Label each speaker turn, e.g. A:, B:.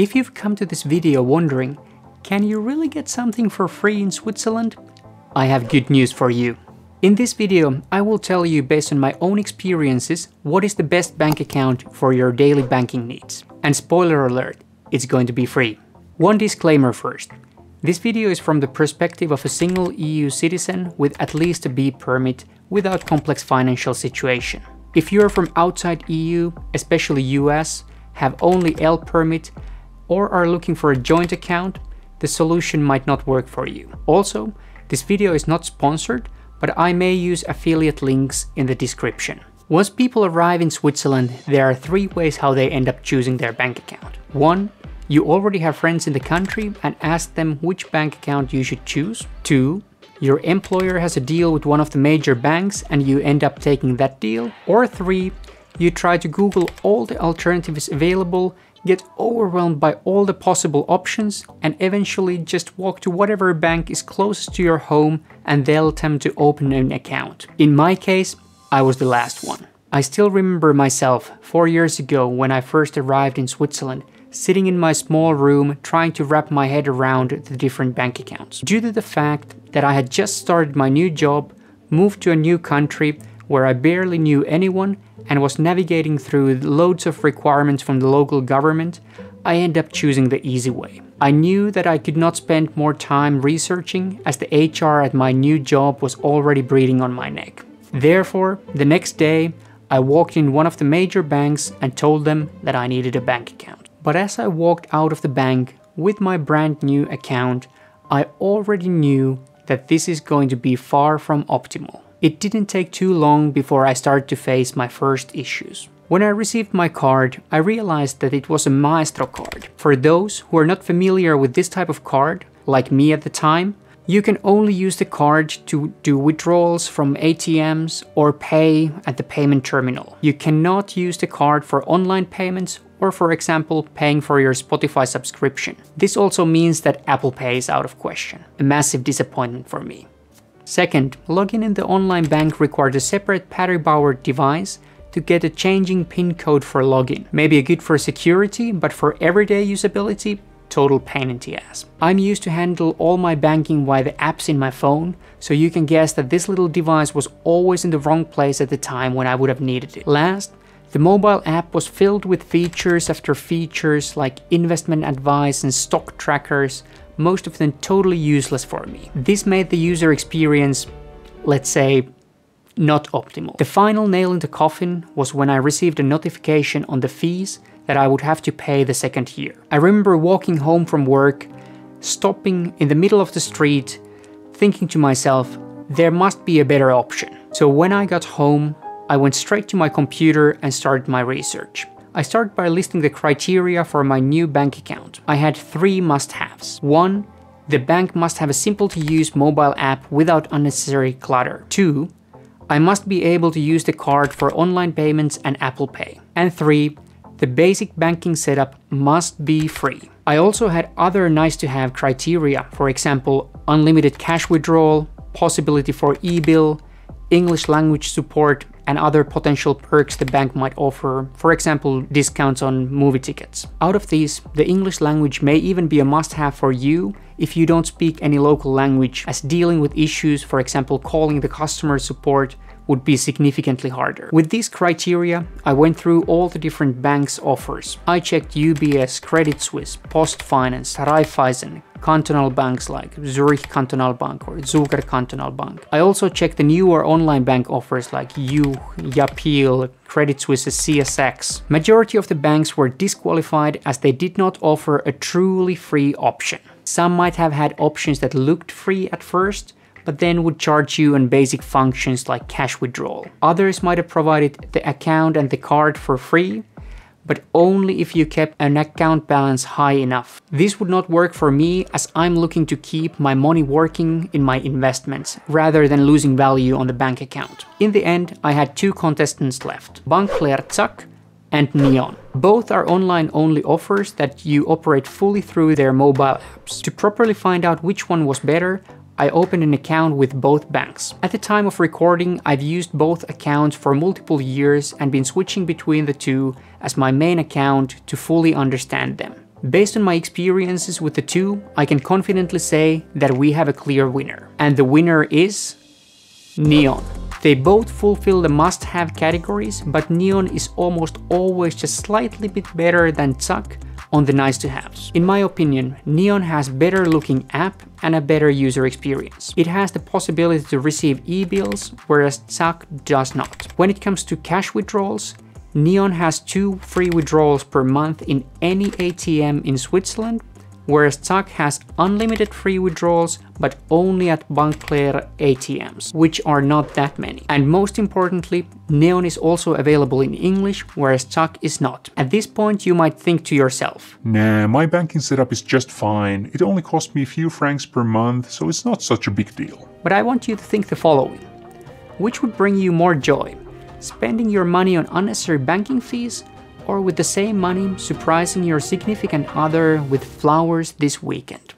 A: If you've come to this video wondering, can you really get something for free in Switzerland? I have good news for you. In this video, I will tell you based on my own experiences what is the best bank account for your daily banking needs. And spoiler alert, it's going to be free. One disclaimer first. This video is from the perspective of a single EU citizen with at least a B permit without complex financial situation. If you are from outside EU, especially US, have only L permit, or are looking for a joint account, the solution might not work for you. Also, this video is not sponsored, but I may use affiliate links in the description. Once people arrive in Switzerland, there are three ways how they end up choosing their bank account. One, you already have friends in the country and ask them which bank account you should choose. Two, your employer has a deal with one of the major banks and you end up taking that deal. Or three, you try to Google all the alternatives available, get overwhelmed by all the possible options, and eventually just walk to whatever bank is closest to your home and they'll attempt to open an account. In my case, I was the last one. I still remember myself four years ago when I first arrived in Switzerland sitting in my small room trying to wrap my head around the different bank accounts. Due to the fact that I had just started my new job, moved to a new country where I barely knew anyone and was navigating through loads of requirements from the local government, I ended up choosing the easy way. I knew that I could not spend more time researching as the HR at my new job was already breathing on my neck. Therefore, the next day, I walked in one of the major banks and told them that I needed a bank account. But as I walked out of the bank with my brand new account, I already knew that this is going to be far from optimal. It didn't take too long before I started to face my first issues. When I received my card, I realized that it was a Maestro card. For those who are not familiar with this type of card, like me at the time, you can only use the card to do withdrawals from ATMs or pay at the payment terminal. You cannot use the card for online payments or for example paying for your Spotify subscription. This also means that Apple Pay is out of question. A massive disappointment for me. Second, logging in the online bank requires a separate battery-powered device to get a changing PIN code for login. Maybe a good for security, but for everyday usability, total pain in the ass. I'm used to handle all my banking via the apps in my phone, so you can guess that this little device was always in the wrong place at the time when I would have needed it. Last, the mobile app was filled with features after features like investment advice and stock trackers, most of them totally useless for me. This made the user experience, let's say, not optimal. The final nail in the coffin was when I received a notification on the fees that I would have to pay the second year. I remember walking home from work, stopping in the middle of the street, thinking to myself, there must be a better option. So when I got home, I went straight to my computer and started my research. I started by listing the criteria for my new bank account. I had three must-haves. One, the bank must have a simple to use mobile app without unnecessary clutter. Two, I must be able to use the card for online payments and Apple Pay. And three, the basic banking setup must be free. I also had other nice to have criteria, for example, unlimited cash withdrawal, possibility for e-bill, English language support, and other potential perks the bank might offer, for example, discounts on movie tickets. Out of these, the English language may even be a must-have for you if you don't speak any local language, as dealing with issues, for example calling the customer support, would be significantly harder. With these criteria, I went through all the different banks' offers. I checked UBS, Credit Suisse, Postfinance, Raiffeisen, cantonal banks like Zurich Cantonal Bank or Zuger Cantonal Bank. I also checked the newer online bank offers like Yuh, Yapeal, Credit Suisse's CSX. Majority of the banks were disqualified as they did not offer a truly free option. Some might have had options that looked free at first, but then would charge you on basic functions like cash withdrawal. Others might have provided the account and the card for free, but only if you kept an account balance high enough. This would not work for me as I'm looking to keep my money working in my investments rather than losing value on the bank account. In the end, I had two contestants left, Bank Cler Zak and Neon. Both are online only offers that you operate fully through their mobile apps. To properly find out which one was better, I opened an account with both banks. At the time of recording, I've used both accounts for multiple years and been switching between the two as my main account to fully understand them. Based on my experiences with the two, I can confidently say that we have a clear winner. And the winner is Neon. They both fulfill the must-have categories, but Neon is almost always just slightly bit better than Zak on the nice to haves. In my opinion, Neon has better looking app and a better user experience. It has the possibility to receive e-bills, whereas Zak does not. When it comes to cash withdrawals, Neon has two free withdrawals per month in any ATM in Switzerland, whereas Zak has unlimited free withdrawals but only at Bank Cler ATMs, which are not that many. And most importantly, Neon is also available in English, whereas Zak is not. At this point you might think to yourself,
B: Nah, my banking setup is just fine. It only cost me a few francs per month, so it's not such a big deal.
A: But I want you to think the following. Which would bring you more joy? Spending your money on unnecessary banking fees or with the same money surprising your significant other with flowers this weekend?